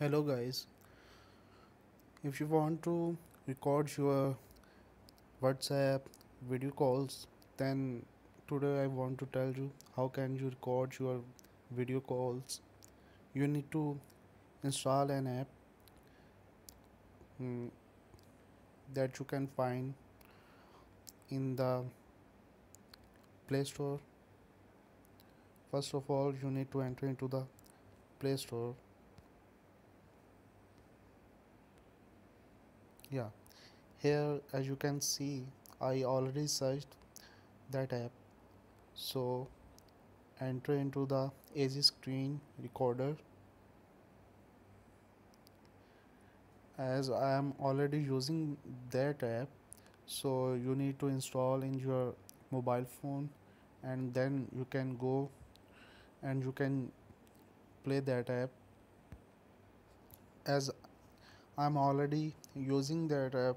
hello guys. If you want to record your whatsapp video calls then today i want to tell you how can you record your video calls. You need to install an app mm, that you can find in the play store. First of all you need to enter into the play store yeah. Here as you can see I already searched that app. So enter into the easy screen recorder. As I am already using that app so you need to install in your mobile phone and then you can go and you can play that app. As I'm already using that app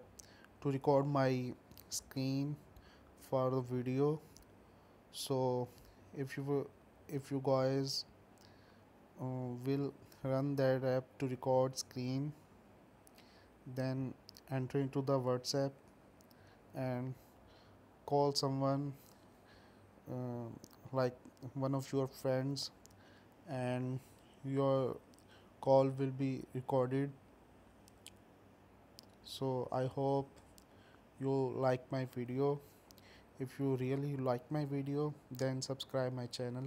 to record my screen for the video. So if you if you guys uh, will run that app to record screen then enter into the whatsapp and call someone uh, like one of your friends and your call will be recorded so i hope you like my video. If you really like my video then subscribe my channel